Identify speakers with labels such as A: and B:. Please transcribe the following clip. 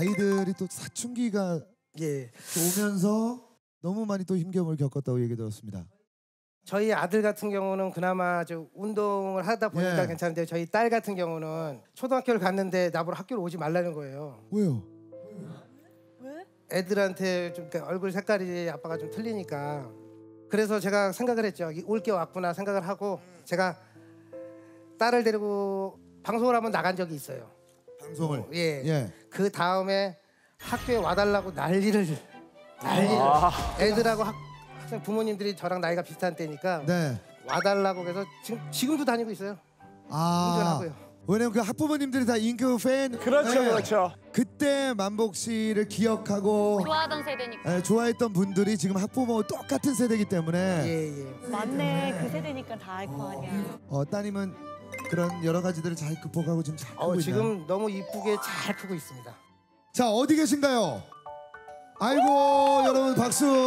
A: 아이들이 또 사춘기가
B: 예.
A: 또 오면서 너무 많이 또 힘겨움을 겪었다고 얘기 들었습니다.
B: 저희 아들 같은 경우는 그나마 저 운동을 하다 보니까
A: 예.
B: 괜찮은데 저희 딸 같은 경우는 초등학교를 갔는데 나보러 학교를 오지 말라는 거예요.
A: 왜요?
B: 애들한테 좀 이렇게 얼굴 색깔이 아빠가 좀 틀리니까 그래서 제가 생각을 했죠. 올게 왔구나 생각을 하고 제가 딸을 데리고 방송을 한번 나간 적이 있어요.
A: 방송을.
B: 예.
A: 예.
B: 그 다음에 학교에 와달라고 난리를 난리를 애들하고 학, 학생 부모님들이 저랑 나이가 비슷한 때니까
A: 네.
B: 와달라고 해서 지금 지금도 다니고 있어요.
A: 아.
B: 운전하고요.
A: 왜냐면 그 학부모님들이 다 인기 팬.
C: 그렇죠,
A: 네.
C: 그렇죠.
A: 그때 만복 씨를 기억하고
D: 좋아하던 세대니까.
A: 예, 좋아했던 분들이 지금 학부모 똑같은 세대이기 때문에
B: 예 예.
E: 맞네 그 세대니까 다 알 거 아니야.
A: 어, 따님은 그런 여러 가지들을 잘 극복하고 지금 잘 크고
B: 어,
A: 있나요?
B: 지금 너무 이쁘게 잘 크고 있습니다.
A: 자 어디 계신가요? 아이고 여러분 박수.